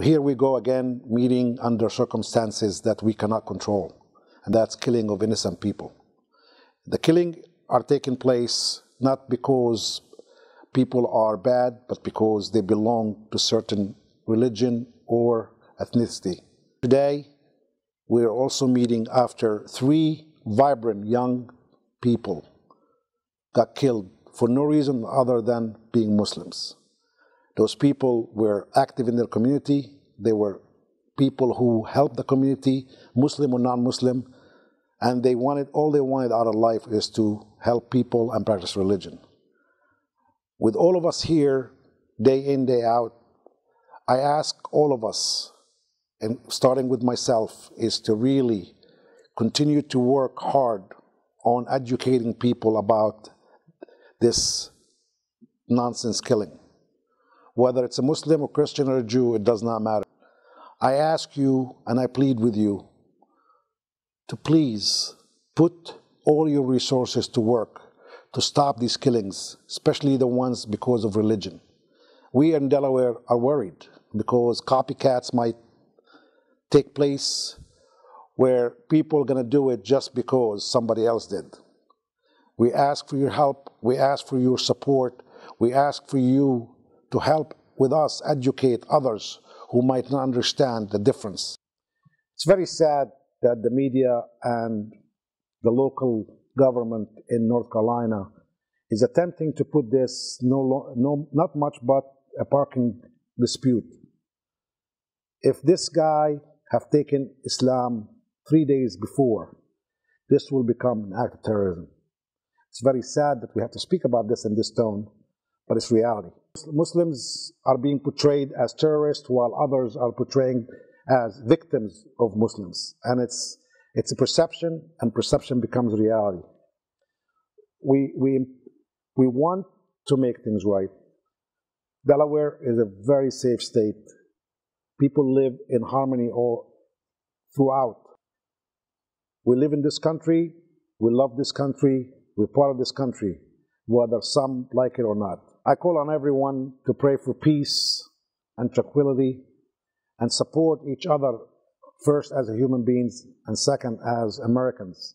Here we go again, meeting under circumstances that we cannot control, and that's killing of innocent people. The killing are taking place not because people are bad, but because they belong to certain religion or ethnicity. Today, we're also meeting after three vibrant young people got killed for no reason other than being Muslims. Those people were active in their community. They were people who helped the community, Muslim or non-Muslim, and they wanted all they wanted out of life is to help people and practice religion. With all of us here, day in, day out, I ask all of us, and starting with myself, is to really continue to work hard on educating people about this nonsense killing. Whether it's a Muslim or Christian or a Jew, it does not matter. I ask you and I plead with you to please put all your resources to work to stop these killings, especially the ones because of religion. We in Delaware are worried because copycats might take place where people are going to do it just because somebody else did. We ask for your help. We ask for your support. We ask for you to help with us educate others who might not understand the difference. It's very sad that the media and the local government in North Carolina is attempting to put this no, no, not much but a parking dispute. If this guy have taken Islam three days before, this will become an act of terrorism. It's very sad that we have to speak about this in this tone, but it's reality. Muslims are being portrayed as terrorists while others are portraying as victims of Muslims. And it's, it's a perception, and perception becomes reality. We, we, we want to make things right. Delaware is a very safe state. People live in harmony all throughout. We live in this country, we love this country, we're part of this country, whether some like it or not. I call on everyone to pray for peace and tranquility and support each other first as human beings and second as Americans.